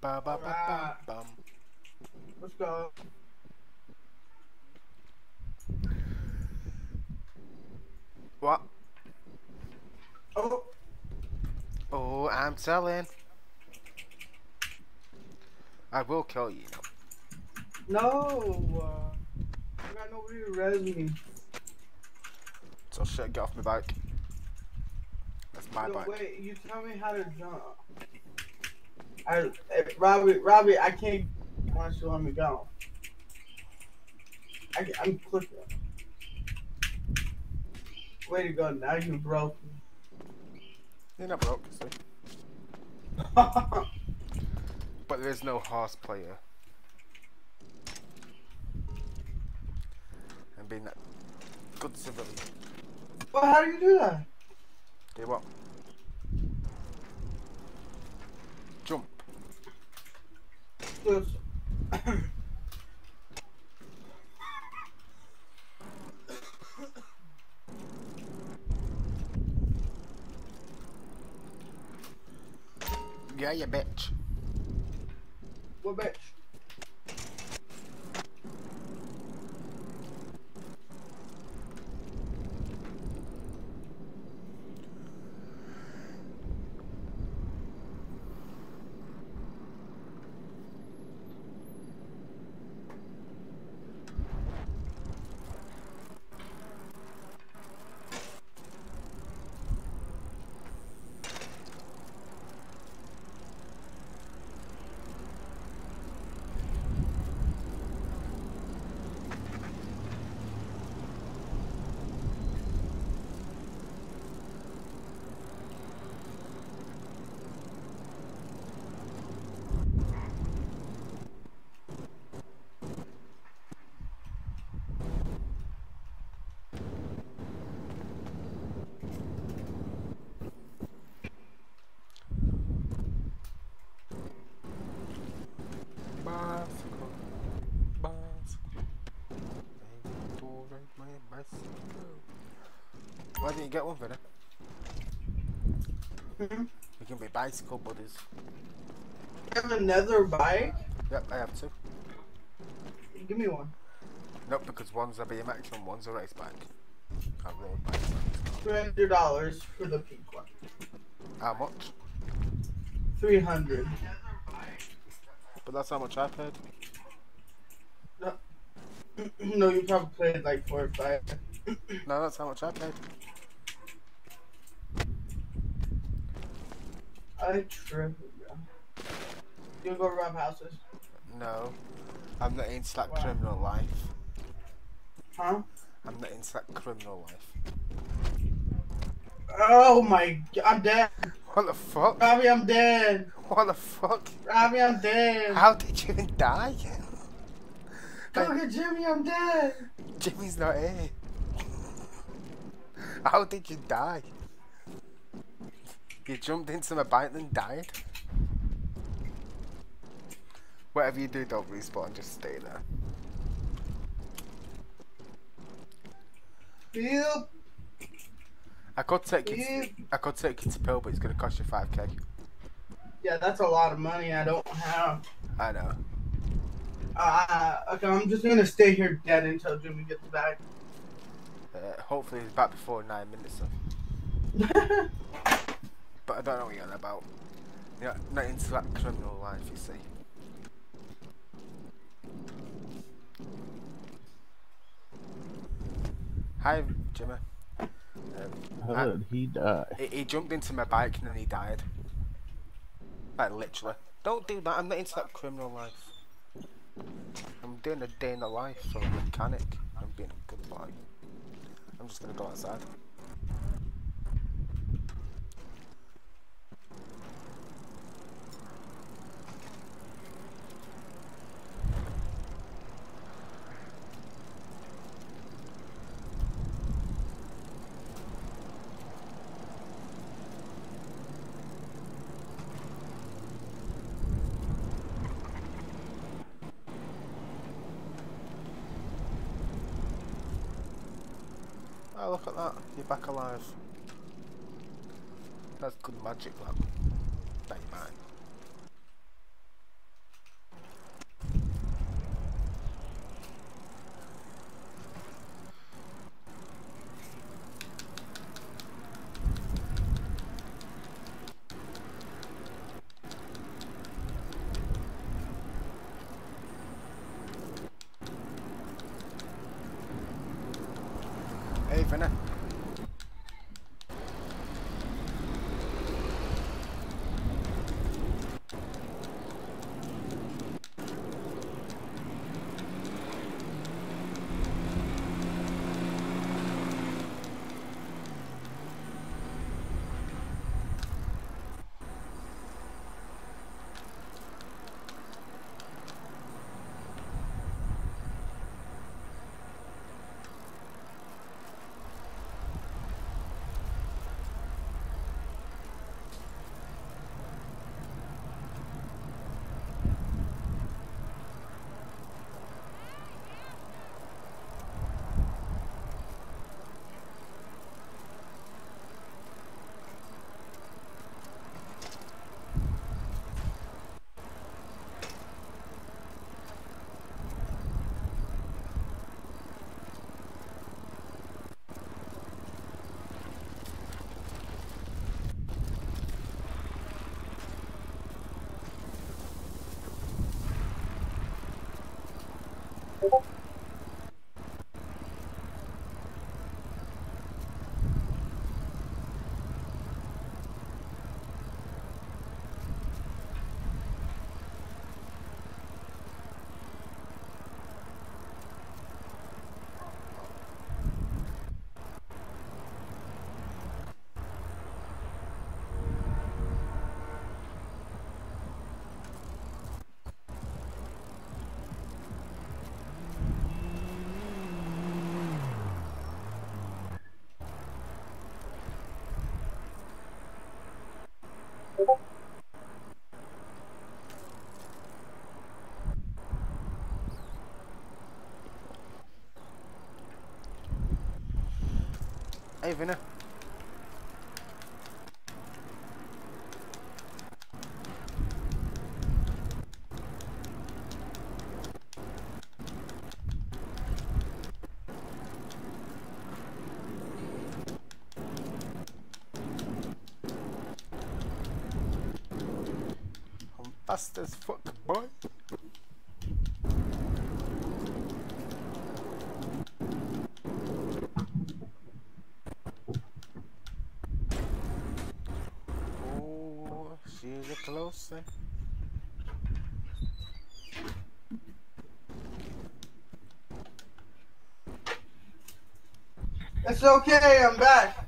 Ba ba ba bum Alright. bum. Let's go. What? Oh, Oh, I'm selling. I will kill you. no. Uh, I got nobody to res me. So shit, get off my bike. That's my No, bike. wait, you tell me how to jump. I, Robbie, Robbie, I can't Why don't you let me go. I, I'm clicking. Way to go! Now you broke You're not broke. But there is no horse player. And being that good civilian. well, how do you do that? Do what? Jump. Yeah, you bitch. what bitch? Bicycle. Bicycle. I want to ride my bicycle. Why didn't you get one, Vinny? Hmm? We can be bicycle buddies. You have another bike? Yep, I have two. Give me one. Nope, because one's a BMX and one's a race bike. I road bike. Three hundred dollars for the pink one. How much? Three hundred. But that's how much I paid. no, you probably played like four or five. No, that's how much I paid. I trip, bro. You go rob houses, No. I'm not into that Why? criminal life. huh? I'm not into that criminal life. Oh my! god, I'm dead. What the fuck? Robbie, I'm dead. What the fuck? Robbie, I'm dead. How did you even die? Go get Jimmy, I'm dead. Jimmy's not here. How did you die? You jumped into my bike and died? Whatever you do, don't respawn, just stay there. Yep. I could take you. Yep. To, I could take you to pill, but it's gonna cost you five k. Yeah, that's a lot of money I don't have. I know. Uh, okay, I'm just gonna stay here dead until Jimmy gets back. Uh, hopefully he's back before nine minutes. But I don't know what you're on about. You're not into that criminal life, you see. Hi, Jimmy. Um, How did he die? he, he jumped into my bike and then he died. Like literally. Don't do that. I'm not into that criminal life. I'm doing a day in the life for a mechanic. I'm being a good boy. I'm just gonna go outside. Oh, look at that. You're back alive. That's good magic, lad. Hey, Vinny. I'm fast as fuck, boy. Oh, she's a closer. It's okay, I'm back.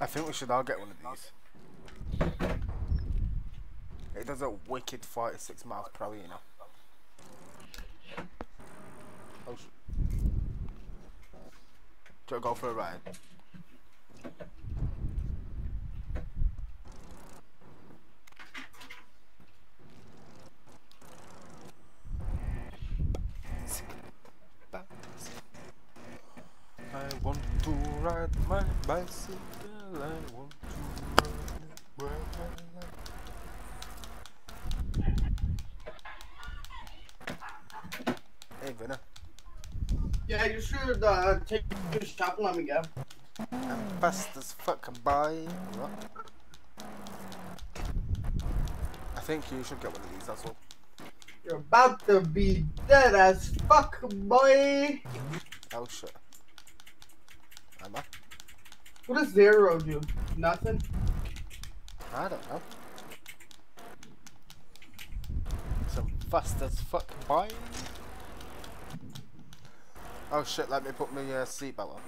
I think we should all get one of these. It does a wicked 46 miles per hour, you know. Oh, sh- Do you go for a ride? I want to ride my bicycle. I want to ride it where I like. Hey, Vinna. Yeah, you should uh, take your shot and let me go. I'm fast as fuck, boy. What? I think you should get one of these, that's all. You're about to be dead as fuck, boy. Oh shit. Am I? What does zero do? Nothing. I don't know. Some fast as fuck, boy. Oh shit, let me put my uh, seatbelt on.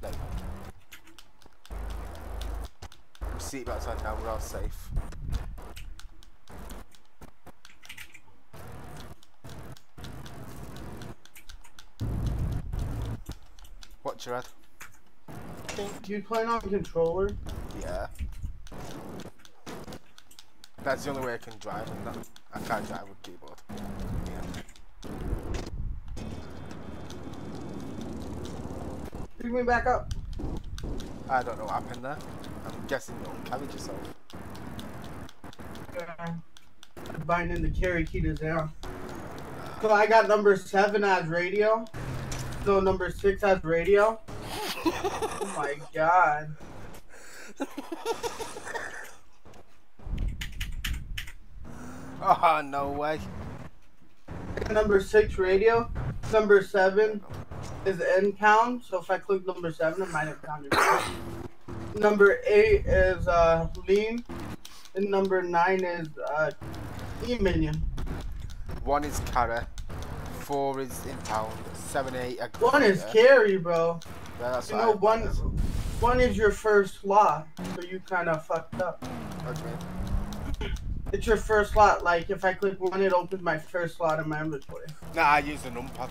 There we go. My seatbelt's on now, we're all safe. Watch your head. Do you play on controller? Yeah. That's the only way I can drive that. I can't drive with keyboard. Yeah. Pick me back up. I don't know what happened there. I'm guessing you carry yourself. Uh, I'm binding the carry key to zero. So I got number seven as radio. So number six as radio. oh my god. Oh, no way. Number six radio. Number seven. Is end pound. So if I click number seven, it might have pounded. number eight is uh, lean, and number nine is uh, e minion. One is carry, four is impound, seven, eight. One is carry, bro. Yeah, that's You know, I- one one is your first slot, so you kind of fucked up. do? It's your first slot. Like if I click one, it opens my first slot in my inventory. Nah, I use the numpad.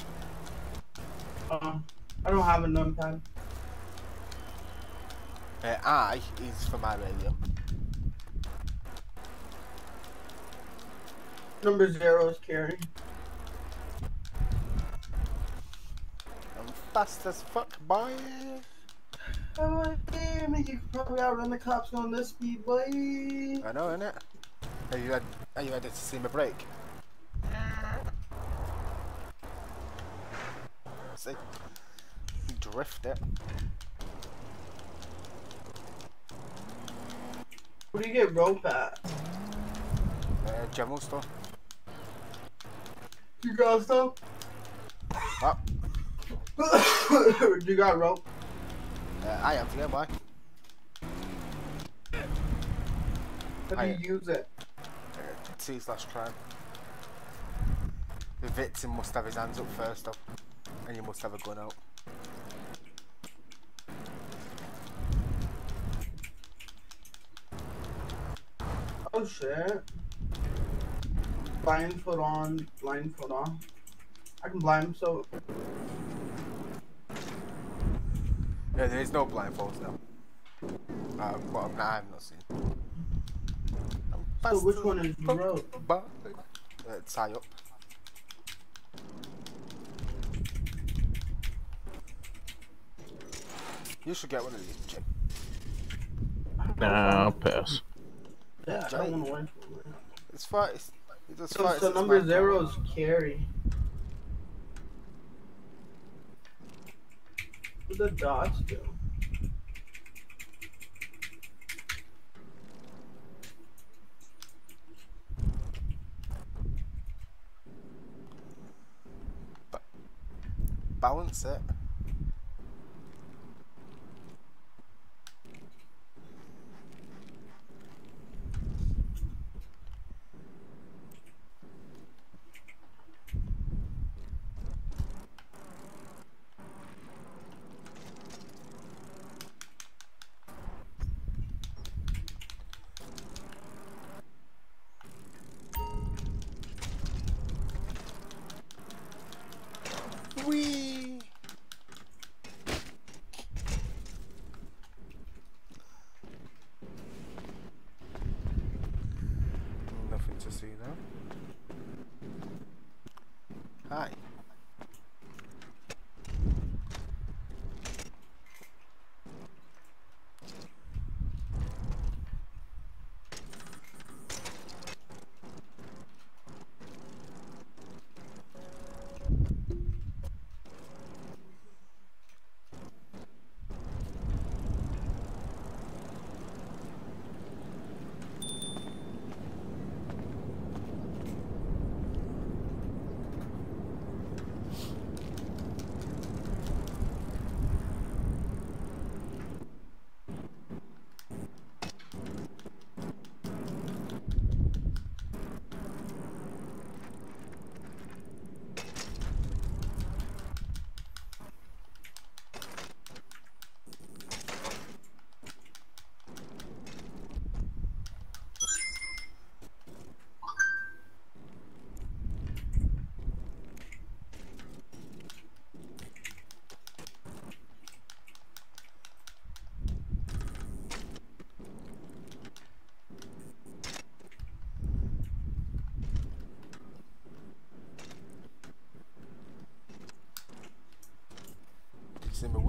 Uh, I don't have a numpad. Uh, I is for my radio. Number zero is carry. I'm fast as fuck, boy. Oh, damn it, you can probably outrun the cops on this speed, boy. I know, innit? Are you ready? Are you ready to see my break? See? Drift it. Where do you get rope at? Uh, general store. You got stuff? Oh, you got rope? uh, I have, yeah, why? How do I- you use it? Uh, T slash crime. The victim must have his hands up first up, and you must have a gun out. Oh shit. Blindfold on, blindfold on. I can blind so Yeah, there is no blindfolds now. Uh, well, nah, I've not seen. I'm so which one is fuck, rope? boy. Uh, tie up. You should get one of these, Jim. Nah, I'll pass. Yeah, I don't wanna win. It's fine. It's, it's as So, far so as number my zero is carry. What the dots do? Balance it.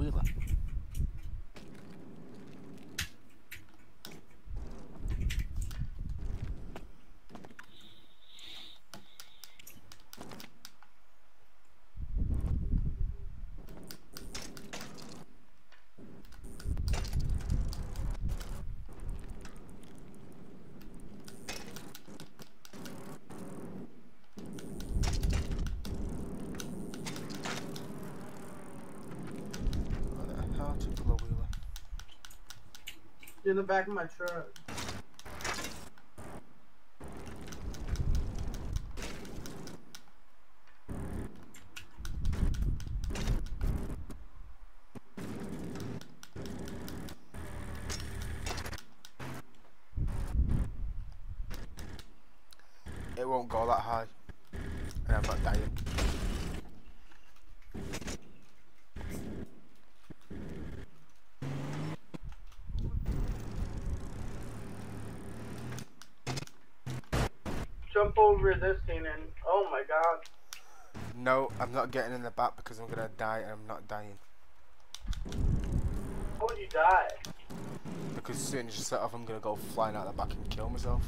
Wheeler? In the back of my truck. It won't go that high. And I'm not dying. Jump over this thing and oh my god. No, I'm not getting in the back because I'm gonna die and I'm not dying. How would you die? Because as soon as you set off, I'm gonna go flying out the back and kill myself.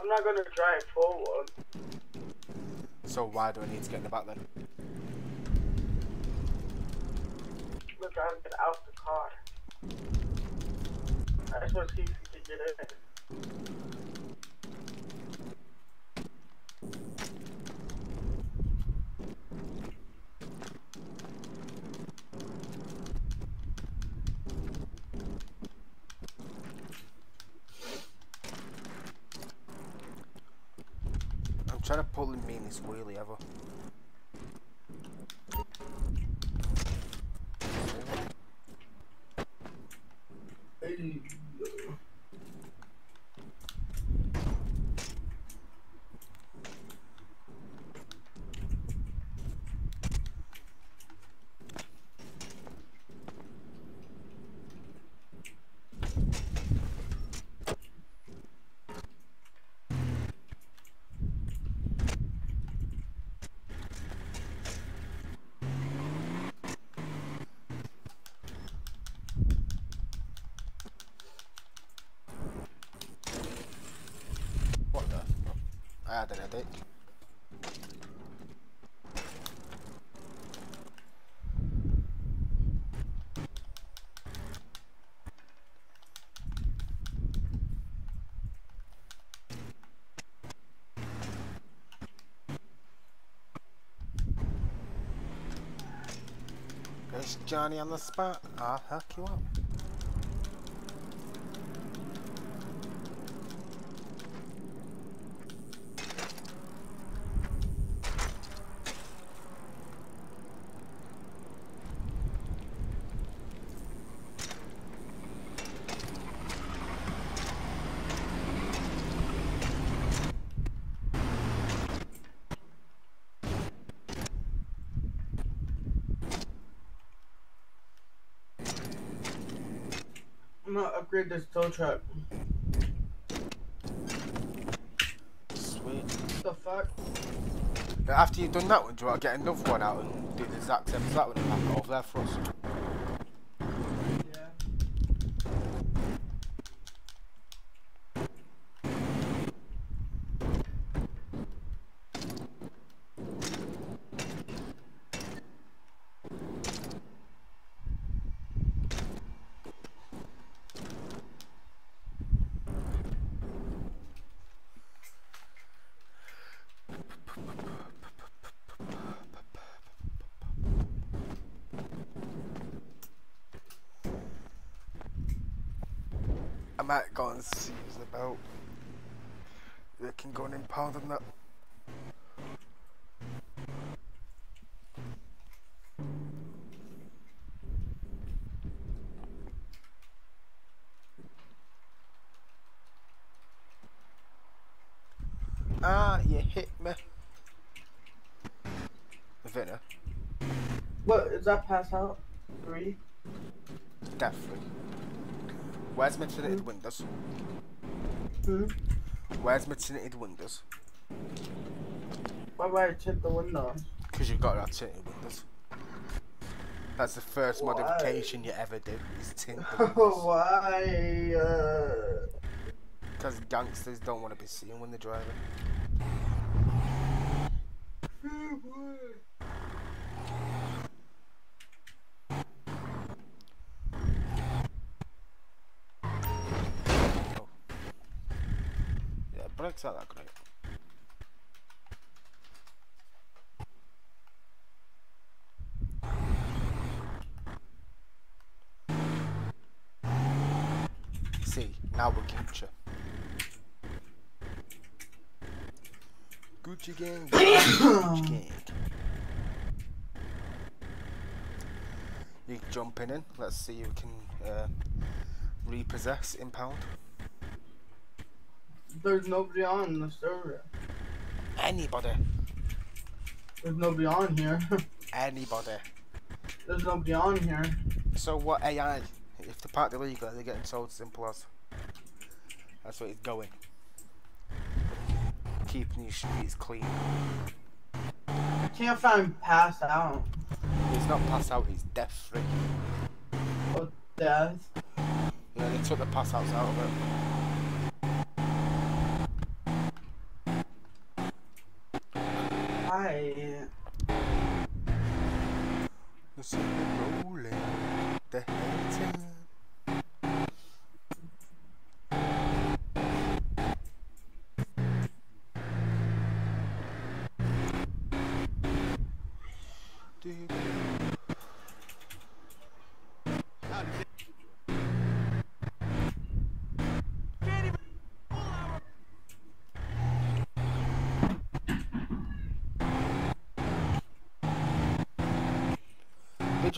I'm not gonna drive forward. So why do I need to get in the back then? Look, I get out the car. I just want to see if you can get in. I'm trying to pull the wheelie ever. Hey. What the? Had an headache. It's Johnny on the spot. I'll hook you up. Gonna upgrade this tow truck. Sweet. What the fuck? Now, After you've done that one, do you want to get another one out and do the exact same as that one and pack it over there for us? Yeah. I might go and see what's about. They can go and impound on that. Ah, you hit me. Vinna, What is that pass out? Three? definitely. Where's my tinted windows? Hmm? Where's my tinted windows? Why would I tint the window? Because you've got that tinted windows. That's the first Why? modification you ever do, is tint the windows. Why? Uh... Because gangsters don't want to be seen when they're driving. Brakes aren't that. See, now we're Gucci. Gucci gang, Gucci gang. You jumping in? Let's see if who can uh, repossess impound. There's nobody on the server. Anybody, There's nobody on here. anybody. There's nobody on here. So what AI? If the party illegal, they're getting told simple as. That's what it's going. Keeping these streets clean. I can't find pass out. It's not pass out, it's death free. Oh, death. Yeah, they took the pass outs out of it. I. The sun rolling, the hating. Did you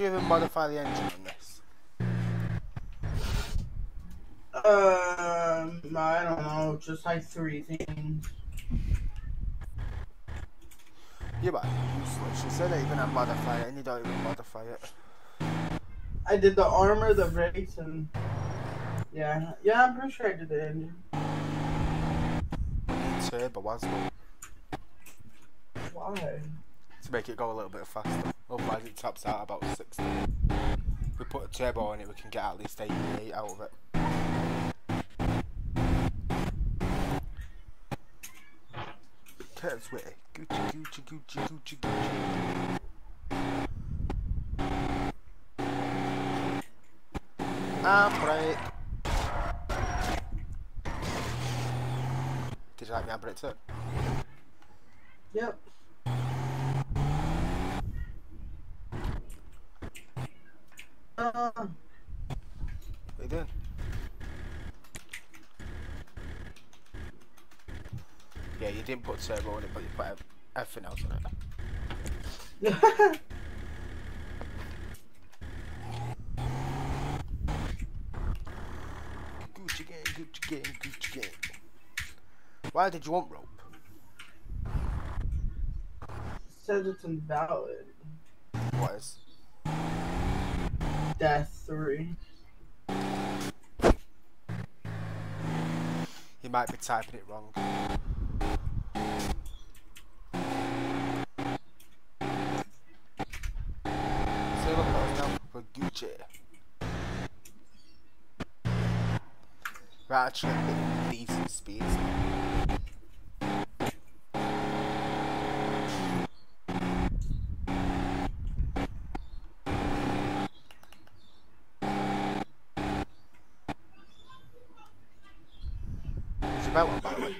even modify the engine on this? Um, I don't know, just like three things. Yeah, but useless. You said that you're gonna modify it and you don't even modify it. I did the armor, the brakes, and yeah, yeah, I'm pretty sure I did the engine. Turbo as well. Why? to make it go a little bit faster. Otherwise it tops out about 60. If we put a turbo on it we can get at least 88 out of it. Curtis way. Gucci, Gucci, Gucci, Gucci, Gucci. And break. Did you like me handbrake too? Yep. You doing? Yeah, you didn't put turbo on it, but you put everything else on it. Gucci gang, Gucci gang, Gucci gang. Why did you want rope? says it's invalid. What is? Death three. You might be typing it wrong. At now. We're Gucci. Hitting decent speeds It's about one, by the way.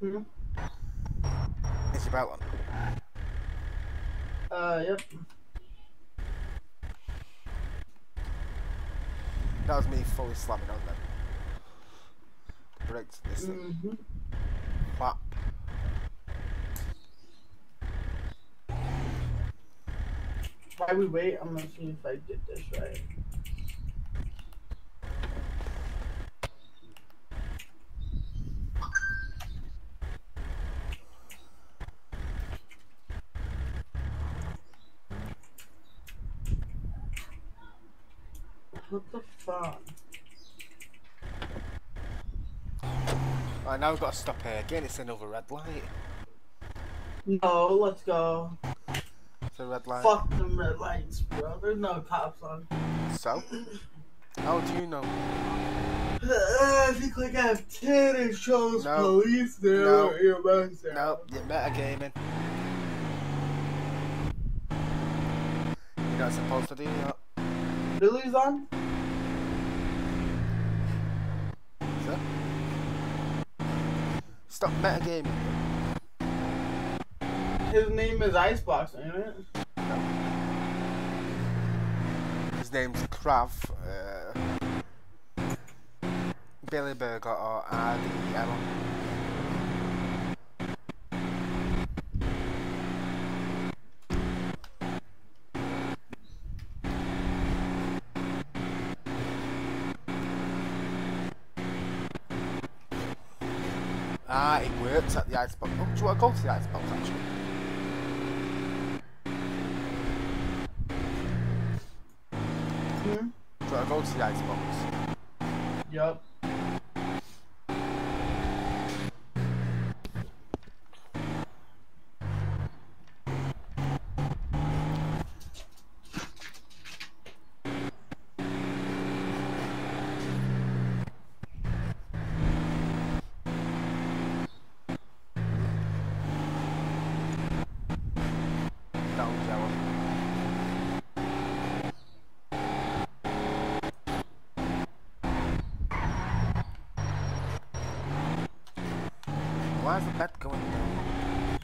Hmm? It's about one. Uh, yep. That was me fully slamming on them. Brakes, this thing. Mm-hmm. Clap. While we wait, I'm gonna see if I did this right. What the fuck? Right, now we've got to stop here again. It's another red light. No, let's go. It's a red light. Fuck them red lights, bro. There's no cops on. So? How do you know? I think like I have 10 and shows No. police there. No. There. No, you're metagaming. You're not supposed to do that. Billy's on? Is it? Stop metagaming. His name is Icebox, ain't it? His name's Krav, uh, Billy Burger or RDL. Ah, it works at the icebox. Oh, do you want to go to the icebox actually? Hmm? Do you want to go to the icebox? Yup. That was yellow. Why is the bed going down?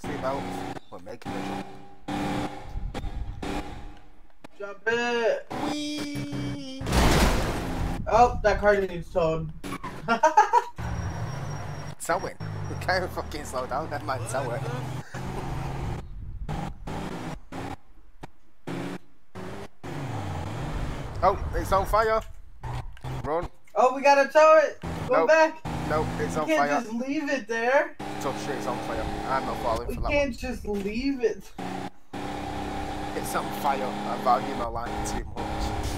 Seatbelts. We're making a jump. Jump it. Whee! Oh, that car needs towed. Towing. We can't fucking slow down. that tow it. Oh, it's on fire. Oh, we gotta tow it. Go Nope. back. No, it's We can't fire. just leave it there. Tough shit, it's on fire. I'm not falling We for that one. can't just leave it. It's on fire. I value my life too much.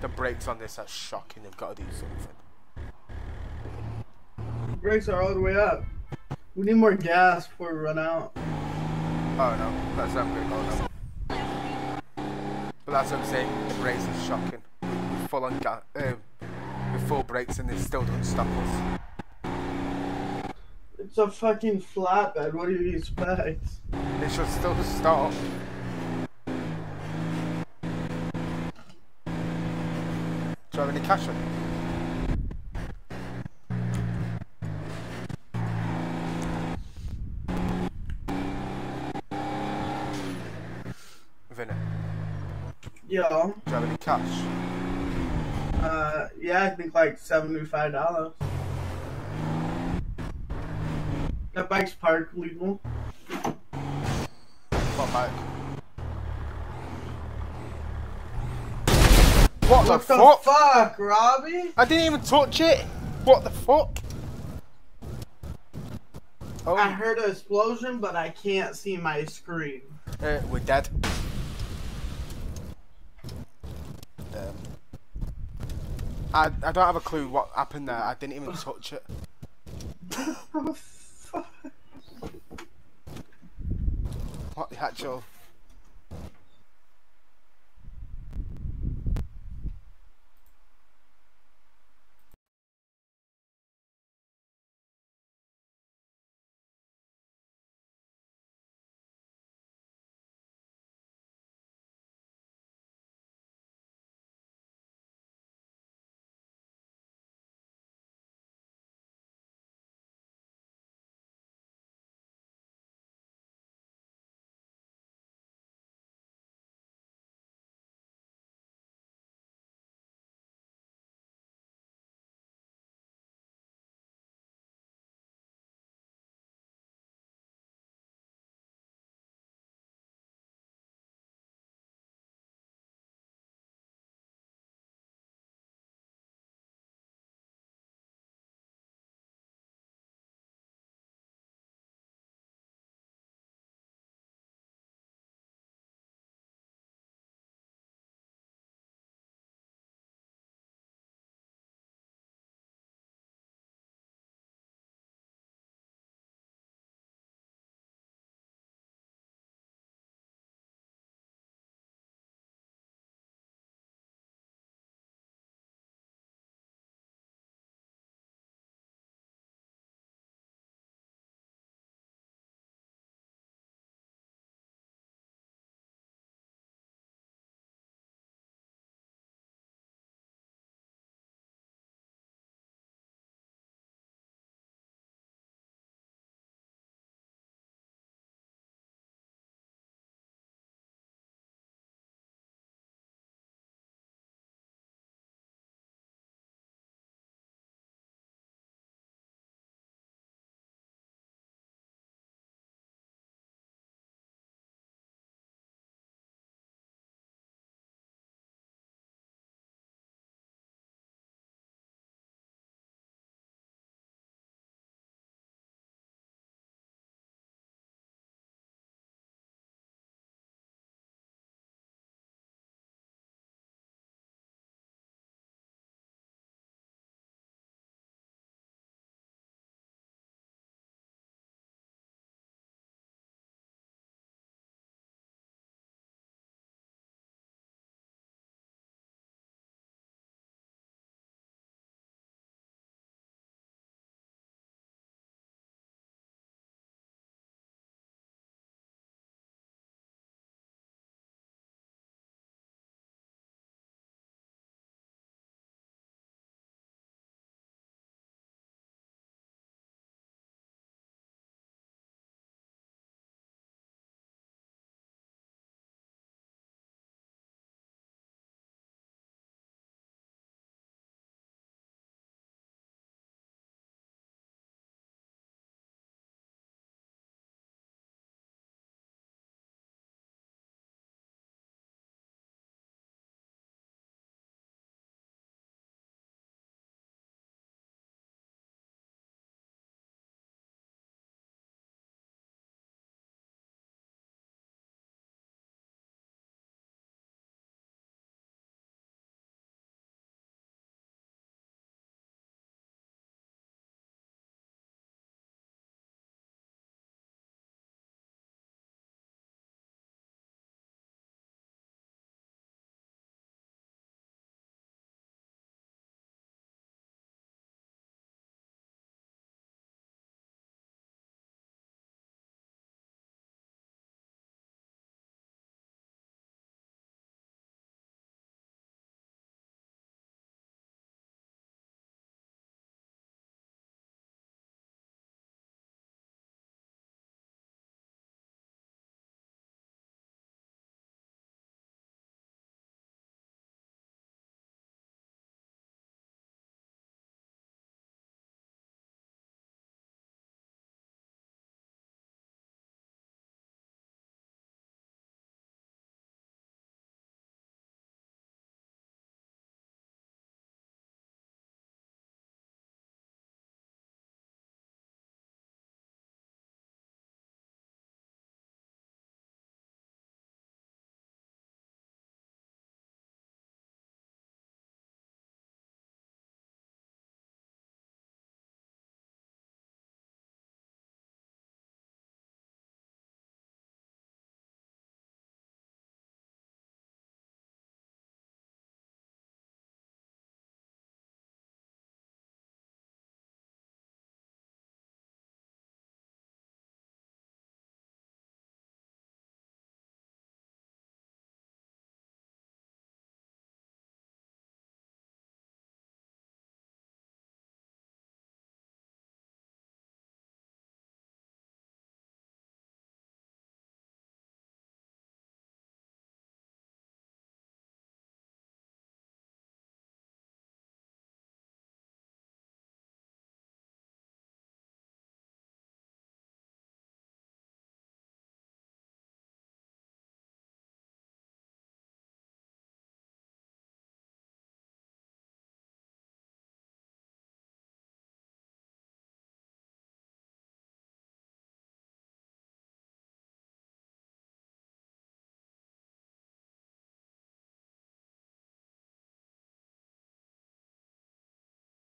The brakes on this are shocking. They've got to do something. Brakes are all the way up. We need more gas before we run out. Oh no, that's not going to. But that's what I'm saying. The brakes are shocking. We're full on ga- um, with full brakes and they still don't stop us. It's a fucking flatbed. What do you expect? They should still stop. Do you have any cash on you? Vinny, Yo, do you have any cash? uh, yeah, I think like seventy-five dollars. That bike's parked legal. What bike? What, the What the fuck? fuck, Robbie? I didn't even touch it. What the fuck? Oh, I heard an explosion, but I can't see my screen. uh, we're dead. Um, I I don't have a clue what happened there. I didn't even touch it. What the actual?